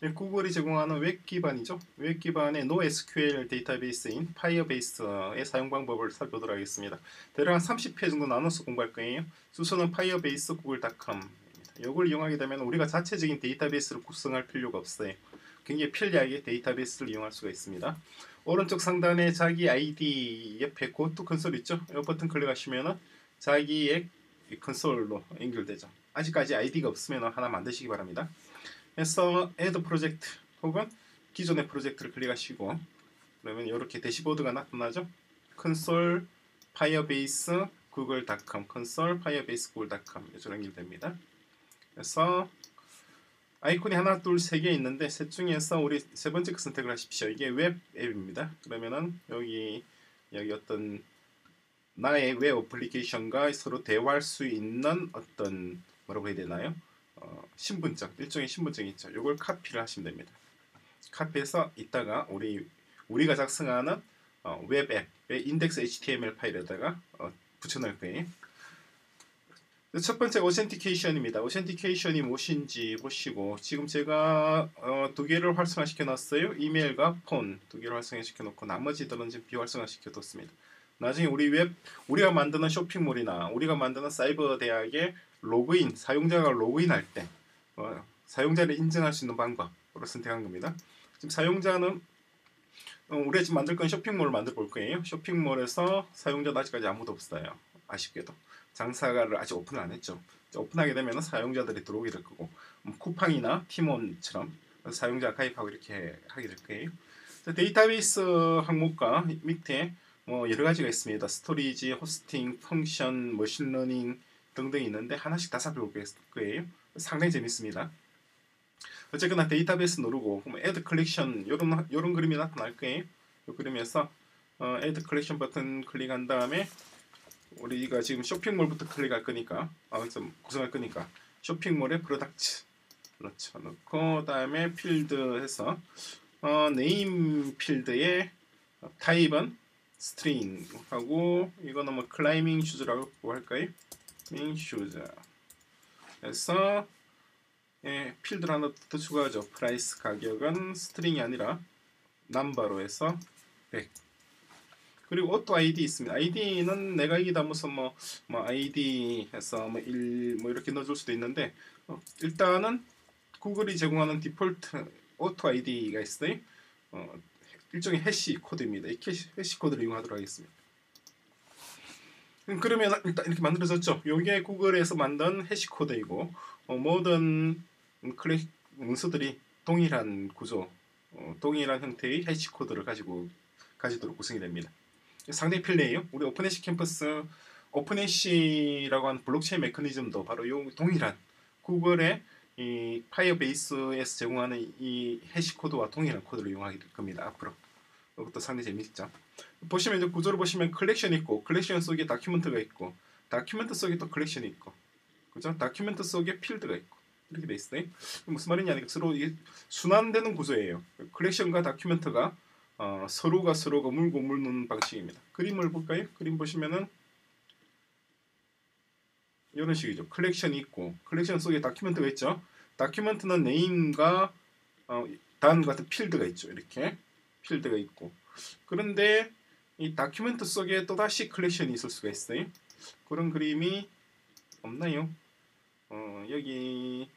구글이 제공하는 웹 기반이죠. 웹 기반의 NoSQL 데이터베이스인 파이어베이스의 사용 방법을 살펴보도록 하겠습니다. 대략 한 30회 정도 나눠서 공부할 거예요. 주소는 firebase google.com입니다. 이걸 이용하게 되면 우리가 자체적인 데이터베이스를 구성할 필요가 없어요. 굉장히 편리하게 데이터베이스를 이용할 수가 있습니다. 오른쪽 상단에 자기 아이디 옆에 go to console 있죠? 이 버튼 클릭하시면은 자기의 console로 연결되죠. 아직까지 아이디가 없으면 하나 만드시기 바랍니다. 그래서 add project 혹은 기존의 프로젝트를 클릭하시고 그러면 이렇게 대시보드가 나타나죠. console firebase google.com console firebase google.com 이쪽으로 연결됩니다. 그래서 아이콘이 하나, 둘, 세 개 있는데 셋 중에서 우리 세 번째 그 선택을 하십시오. 이게 웹 앱입니다. 그러면은 여기 여기 어떤 나의 웹 어플리케이션과 서로 대화할 수 있는 어떤 뭐라고 해야 되나요? 어, 신분증, 일종의 신분증이 있죠. 이걸 카피를 하시면 됩니다. 카피해서 이따가 우리 우리가 작성하는 어, 웹 앱의 index HTML 파일에다가 어, 붙여넣을 거예요. 첫 번째 authentication입니다. authentication이 무엇인지 보시고 지금 제가 어, 두 개를 활성화시켜 놨어요. 이메일과 폰 두 개를 활성화시켜 놓고 나머지들은 지금 비활성화시켜 뒀습니다. 나중에 우리 웹 우리가 만드는 쇼핑몰이나 우리가 만드는 사이버 대학의 로그인 사용자가 로그인할 때 어, 사용자를 인증할 수 있는 방법으로 선택한 겁니다. 지금 사용자는 어, 우리가 지금 만들 건 쇼핑몰을 만들 볼 거예요. 쇼핑몰에서 사용자도 아직까지 아무도 없어요. 아쉽게도. 장사를 아직 오픈을 안 했죠. 오픈하게 되면 사용자들이 들어오게 될 거고 음, 쿠팡이나 티몬처럼 사용자 가입하고 이렇게 하게 될 거예요. 데이터베이스 항목과 밑에 뭐 여러 가지가 있습니다. storage, 호스팅, function, 머신러닝 등등 있는데 하나씩 다 살펴볼 거예요. 상당히 재밌습니다. 어쨌거나 데이터베이스 누르고 그럼 add collection 이런 이런 그림이 나타날 거예요. 이 그림에서 어, add collection 버튼 클릭한 다음에 우리가 지금 쇼핑몰부터 클릭할 거니까 아, 좀 구성할 거니까 쇼핑몰의 product 그렇죠 넣고 다음에 필드 해서 어, name 필드의 타입은 string 하고 이거는 뭐 climbing shoes라고 할까요? climbing shoes 그래서 예, 필드를 하나 더 추가하죠. price 가격은 string이 아니라 number로 해서 100 그리고 auto ID 있습니다. 아이디는 내가 여기다 무슨 뭐, 뭐 아이디 해서 뭐 1, 뭐 이렇게 넣어줄 수도 있는데 어, 일단은 구글이 제공하는 default auto ID가 있어요. 어, 일종의 해시 코드입니다. 이 해시 코드를 이용하도록 하겠습니다. 음, 그러면 일단 이렇게 만들어졌죠. 이게 구글에서 만든 해시 코드이고 어, 모든 클릭 문서들이 동일한 구조, 어, 동일한 형태의 해시 코드를 가지고 가지도록 구성이 됩니다. 상당히 편리해요. 우리 OpenHash 캠퍼스 OpenHash라고 하는 블록체인 메커니즘도 바로 이 동일한 구글의 이 파이어베이스에서 제공하는 이 해시 코드와 동일한 코드를 이용하게 될 겁니다. 앞으로 이것도 상당히 재밌죠. 보시면 이제 구조를 보시면 컬렉션 있고 컬렉션 속에 document가 있고 document 속에 또 컬렉션이 있고 그죠? document 속에 필드가 있고 이렇게 돼 있어요. 무슨 말이냐 서로 이게 순환되는 구조예요. 컬렉션과 document가 어, 서로가 서로가 물고 물는 방식입니다. 그림을 볼까요? 그림 보시면은 이런 식이죠. 컬렉션이 있고 컬렉션 속에 document가 있죠. document는 name과 어, 단 같은 필드가 있죠. 이렇게 필드가 있고 그런데 이 document 속에 또다시 컬렉션이 있을 수가 있어요. 그런 그림이 없나요? 어, 여기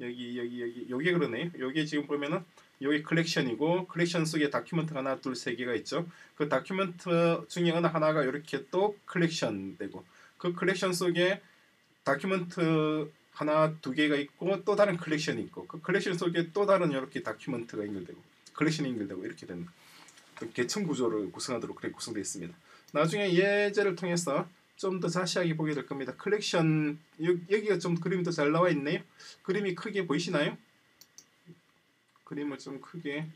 여기 여기 여기 여기 그러네요. 여기 지금 보면은 여기 컬렉션이고 컬렉션 속에 document가 하나 둘 세 개가 있죠. 그 document 중에 하나가 이렇게 또 컬렉션 되고 그 컬렉션 속에 document 하나 두 개가 있고 또 다른 컬렉션이 있고 그 컬렉션 속에 또 다른 이렇게 document가 연결되고 컬렉션이 연결되고 이렇게 되는 그 계층 구조를 구성하도록 그렇게 구성되어 있습니다. 나중에 예제를 통해서 좀 더 자세하게 보게 될 겁니다. 컬렉션 여기가 좀 그림이 더 잘 나와 있네요. 그림이 크게 보이시나요? 그림을 좀 크게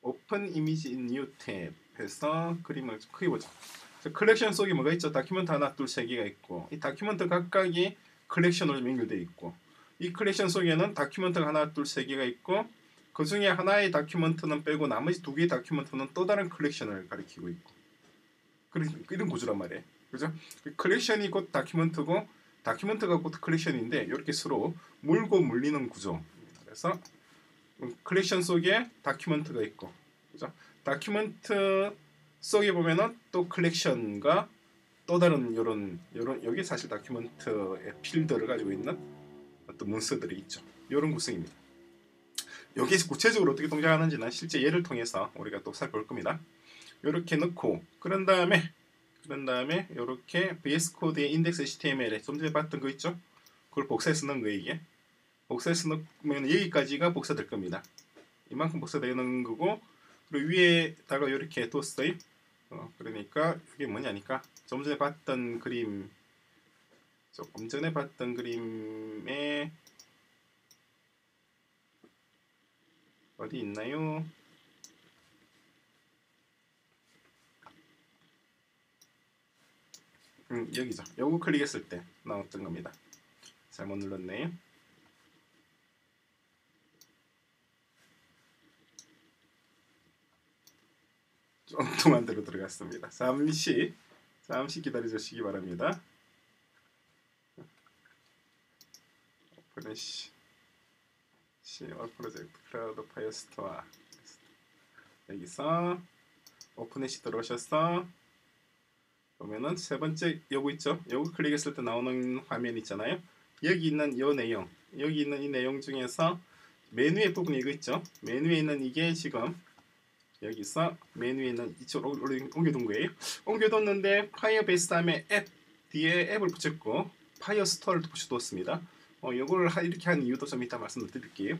open image in new tab에서 그림을 좀 크게 보자. 컬렉션 속에 뭐가 있죠? document 하나, 둘, 세 개가 있고 이 document 각각이 컬렉션으로 연결되어 있고 이 컬렉션 속에는 document가 하나, 둘, 세 개가 있고 그 중에 하나의 document는 빼고 나머지 두 개의 document는 또 다른 컬렉션을 가리키고 있고 이런 구조란 말이에요. 그죠? 컬렉션이 곧 document고 document가 곧 컬렉션인데 이렇게 서로 물고 물리는 구조. 그래서 컬렉션 속에 document가 있고 그죠? document 속에 보면은 또 컬렉션과 또 다른 요런 요런 여기 사실 document의 필드를 가지고 있는 어떤 문서들이 있죠. 요런 구성입니다. 여기에서 구체적으로 어떻게 동작하는지는 실제 예를 통해서 우리가 또 살펴볼 겁니다. 이렇게 넣고 그런 다음에 그런 다음에 이렇게 VS 코드의 인덱스 HTML에 좀 전에 봤던 거 있죠? 그걸 복사해서 넣은 거예요 이게. 복사해서 넣으면 여기까지가 복사될 겁니다. 이만큼 복사되는 거고 그리고 위에다가 이렇게 뒀어요. 어, 그러니까 이게 뭐냐니까 좀 전에 봤던 그림 조금 전에 봤던 그림에 어디 있나요? 음, 여기죠. 요거 클릭했을 때 나왔던 겁니다. 잘못 눌렀네. 좀 동안 대로 들어갔습니다. 잠시 잠시 기다려 주시기 바랍니다. 오픈시 시월 프로젝트 Cloud Firestore 여기서 OpenHash 들어오셔서 보면은 세 번째 요거 있죠? 요거 클릭했을 때 나오는 화면 있잖아요. 여기 있는 요 내용, 여기 있는 이 내용 중에서 메뉴의 부분 이거 있죠? 메뉴에 있는 이게 지금 여기서 메뉴에 있는 이쪽으로 옮겨둔 거예요. 옮겨뒀는데 Firebase 다음에 앱 뒤에 앱을 붙였고 Firestore를 붙여뒀습니다. 어, 이걸 이렇게 한 이유도 좀 이따 말씀을 드릴게요.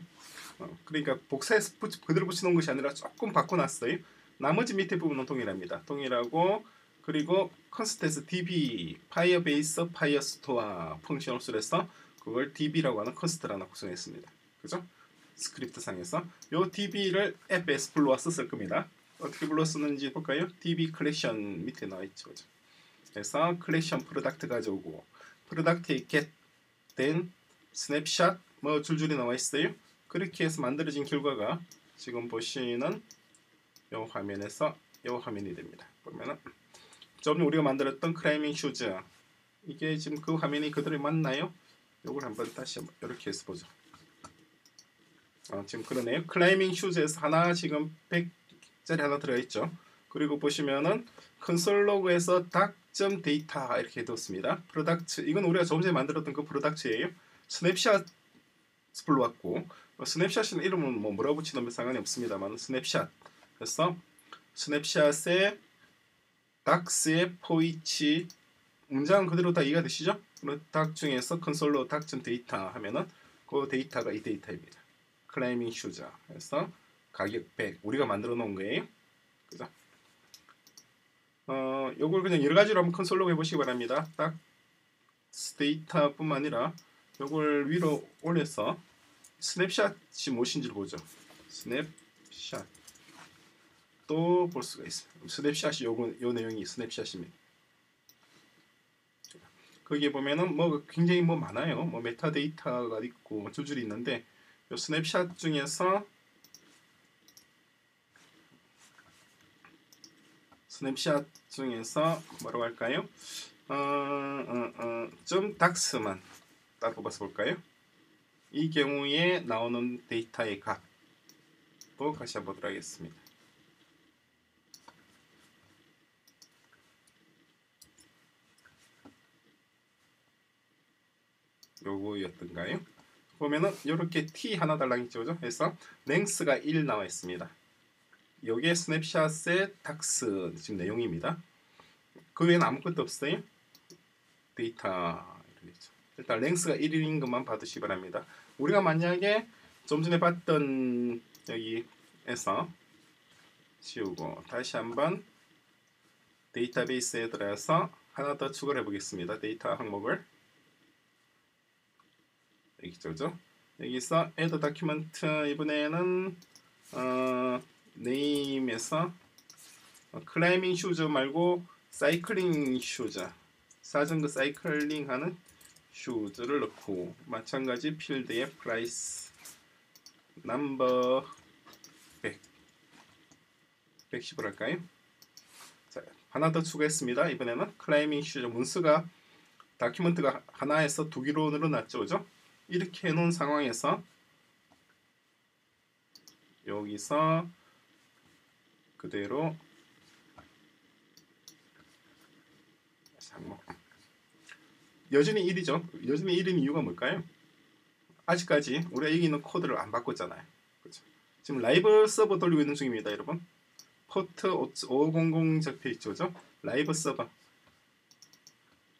어, 그러니까 복사해서 붙, 그대로 붙여놓은 것이 아니라 조금 바꿔놨어요. 나머지 밑에 부분은 동일합니다. 동일하고 그리고 const db Firebase Firestore 쓰해서 그걸 db라고 하는 const를 하나 구성했습니다. 그죠? 스크립트 상에서 요 db를 앱에서 불러와 썼을 겁니다. 어떻게 불러 쓰는지 볼까요? db 컬렉션 밑에 나와 있죠. 그죠? 그래서 collection product 가져오고 프로덕트에 get된 스냅샷 뭐 줄줄이 나와 있어요. 그렇게 해서 만들어진 결과가 지금 보시는 이 화면에서 이 화면이 됩니다. 보면은 좀 우리가 만들었던 climbing shoes 이게 지금 그 화면이 그대로 맞나요? 이걸 한번 다시 이렇게 해서 보죠. 어, 지금 그러네요. climbing shoes에서 하나 지금 100짜리 하나 들어있죠. 그리고 보시면은 console log에서 doc점 data 이렇게 뒀습니다. product 이건 우리가 조금 전에 만들었던 그 product예요. snapshot 불러왔고 어, snapshot은 이름은 뭐 뭐라고 붙이는 상관이 없습니다만 스냅샷 그래서 snapshot에 docs의 forEach 문장은 그대로 다 이해가 되시죠? doc 중에서 console log doc점 data 하면은 그 데이터가 이 데이터입니다. climbing shoes 해서 가격 100 우리가 만들어 놓은 거예요. 그죠? 어, 요걸 그냥 여러 가지로 한번 console log 해보시기 바랍니다. doc data뿐만 아니라 요걸 위로 올려서 snapshot이 무엇인지를 보죠. 스냅샷 또 볼 수가 있습니다. snapshot이 요거 요 내용이 snapshot입니다. 거기에 보면은 뭐 굉장히 뭐 많아요. 뭐 메타데이터가 있고 줄줄이 있는데 요 스냅샷 중에서 스냅샷 중에서 뭐라고 할까요? 어, 어, 어, 좀 docs만 따로 뽑아서 볼까요? 이 경우에 나오는 데이터의 값도 같이 한번 보도록 하겠습니다. 요거였던가요? 보면은 이렇게 t 하나 달랑 있죠, 그죠? 그래서 length가 1 나와 있습니다. 요게 snapshot의 docs 지금 내용입니다. 그 외에는 아무것도 없어요. 데이터 일단 length가 1인 것만 봐두시기 바랍니다. 우리가 만약에 좀 전에 봤던 여기에서 지우고 다시 한번 데이터베이스에 들어가서 하나 더 추가를 해보겠습니다. 데이터 항목을 여기 있죠. 여기서 add document 이번에는 어, name에서 climbing shoes 말고 cycling shoes 자전거 사이클링 하는 슈즈를 넣고 마찬가지 필드에 price number 100 110을 할까요? 자, 하나 더 추가했습니다. 이번에는 climbing shoes 문서가 document가 하나에서 두 개로 늘어났죠. 그죠? 이렇게 해놓은 상황에서 여기서 그대로 상목 여전히 1이죠. 여전히 1인 이유가 뭘까요? 아직까지 우리가 여기 있는 코드를 안 바꿨잖아요. 그렇죠? 지금 live server 돌리고 있는 중입니다, 여러분. 포트 500 적혀 있죠, 그죠? live server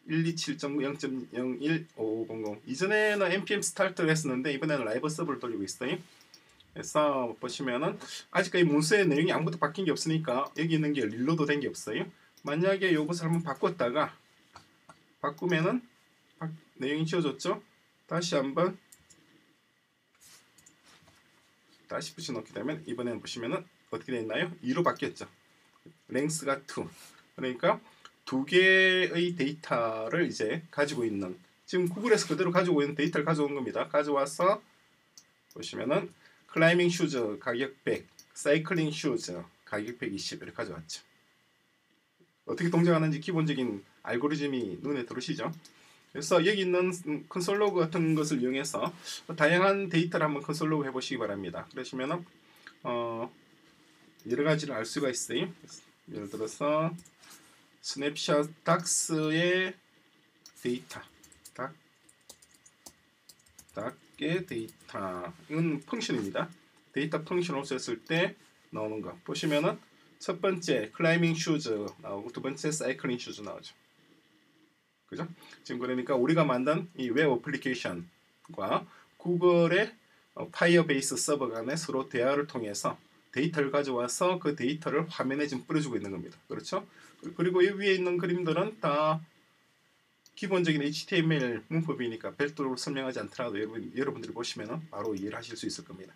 127.0.015500 이전에는 npm start를 했었는데 이번에는 live server를 돌리고 있어요. 그래서 보시면은 아직까지 문서의 내용이 아무것도 바뀐 게 없으니까 여기 있는 게 reload 된 게 없어요. 만약에 이것을 한번 바꿨다가 바꾸면은 바, 내용이 지워졌죠? 다시 한번 다시 붙여넣게 되면 이번에는 보시면은 어떻게 되나요? 2로 바뀌었죠. length가 2 그러니까 두 개의 데이터를 이제 가지고 있는 지금 구글에서 그대로 가지고 있는 데이터를 가져온 겁니다. 가져와서 보시면은 climbing shoes 가격 100, cycling shoes 가격 120 이렇게 가져왔죠. 어떻게 동작하는지 기본적인 알고리즘이 눈에 들어오시죠. 그래서 여기 있는 console log 같은 것을 이용해서 다양한 데이터를 한번 console log 해보시기 바랍니다. 그러시면은 어 여러 가지를 알 수가 있어요. 예를 들어서 스냅샷 닥스의 데이터 닥 닥의 데이터 이건 펑션입니다. 데이터 펑션을 썼을 때 나오는 거 보시면은 첫 번째 climbing shoes 나오고 두 번째 cycling shoes 나오죠. 그죠? 지금 그러니까 우리가 만든 이 웹 어플리케이션과 구글의 파이어베이스 서버 간의 서로 대화를 통해서 데이터를 가져와서 그 데이터를 화면에 지금 뿌려주고 있는 겁니다. 그렇죠? 그리고 이 위에 있는 그림들은 다 기본적인 HTML 문법이니까 별도로 설명하지 않더라도 여러분, 여러분들이 보시면 바로 이해를 하실 수 있을 겁니다.